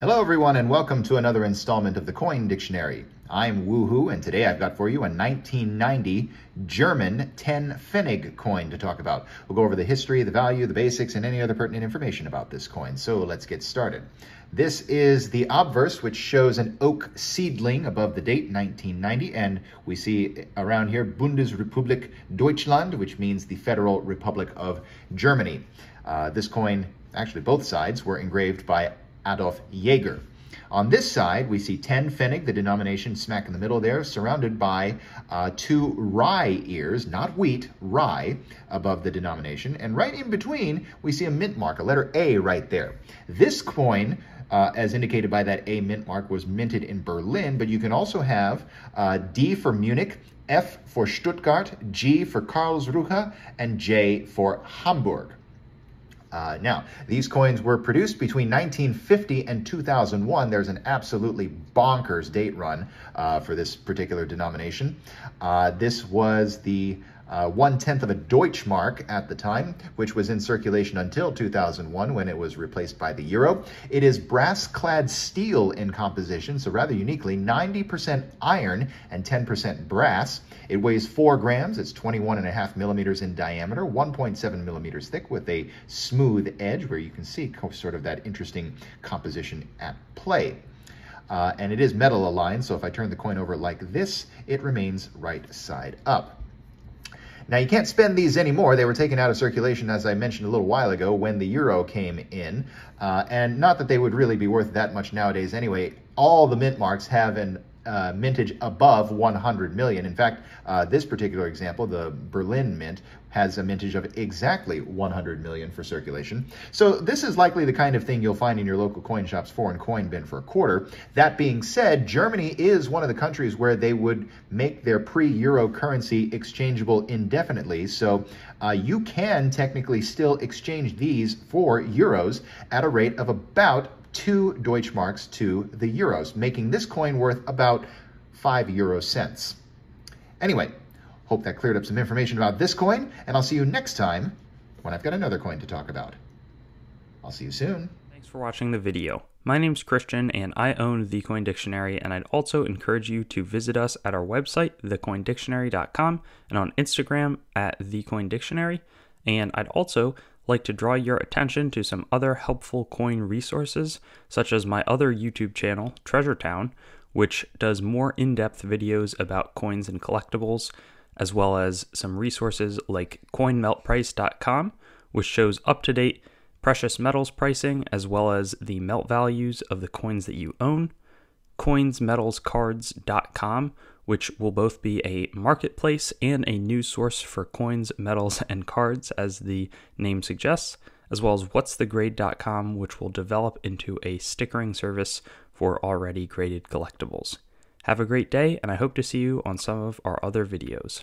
Hello, everyone, and welcome to another installment of the Coin Dictionary. I'm WooWho, and today I've got for you a 1990 German 10 Pfennig coin to talk about. We'll go over the history, the value, the basics, and any other pertinent information about this coin. So let's get started. This is the obverse, which shows an oak seedling above the date 1990, and we see around here Bundesrepublik Deutschland, which means the Federal Republic of Germany. Uh, this coin, actually both sides, were engraved by Adolf Jaeger. On this side, we see 10 Pfennig, the denomination smack in the middle there, surrounded by uh, two rye ears, not wheat, rye, above the denomination. And right in between, we see a mint mark, a letter A right there. This coin, uh, as indicated by that A mint mark, was minted in Berlin, but you can also have uh, D for Munich, F for Stuttgart, G for Karlsruhe, and J for Hamburg. Uh, now, these coins were produced between 1950 and 2001. There's an absolutely bonkers date run uh, for this particular denomination. Uh, this was the uh, one tenth of a Deutschmark at the time, which was in circulation until 2001 when it was replaced by the euro. It is brass clad steel in composition, so rather uniquely 90% iron and 10% brass. It weighs 4 grams, it's 21 and a half millimeters in diameter, 1.7 millimeters thick with a smooth edge where you can see sort of that interesting composition at play. Uh, and it is medal aligned, so if I turn the coin over like this, it remains right side up. Now, you can't spend these anymore. They were taken out of circulation, as I mentioned a little while ago, when the euro came in. Uh, and not that they would really be worth that much nowadays anyway. All the mint marks have an uh, mintage above 100 million. In fact, uh, this particular example, the Berlin Mint, has a mintage of exactly 100 million for circulation. So this is likely the kind of thing you'll find in your local coin shop's foreign coin bin for a quarter. That being said, Germany is one of the countries where they would make their pre-euro currency exchangeable indefinitely. So uh, you can technically still exchange these for euros at a rate of about two Deutschmarks to the euros, making this coin worth about five euro cents. Anyway, hope that cleared up some information about this coin, and I'll see you next time when I've got another coin to talk about. I'll see you soon. Thanks for watching the video. My name's Christian and I own The Coin Dictionary and I'd also encourage you to visit us at our website, thecoindictionary.com and on Instagram at thecoindictionary. And I'd also like to draw your attention to some other helpful coin resources, such as my other YouTube channel, Treasure Town, which does more in depth videos about coins and collectibles, as well as some resources like coinmeltprice.com, which shows up to date precious metals pricing as well as the melt values of the coins that you own, coinsmetalscards.com, which will both be a marketplace and a new source for coins, metals, and cards, as the name suggests, as well as what'sthegrade.com, which will develop into a stickering service for already graded collectibles. Have a great day, and I hope to see you on some of our other videos.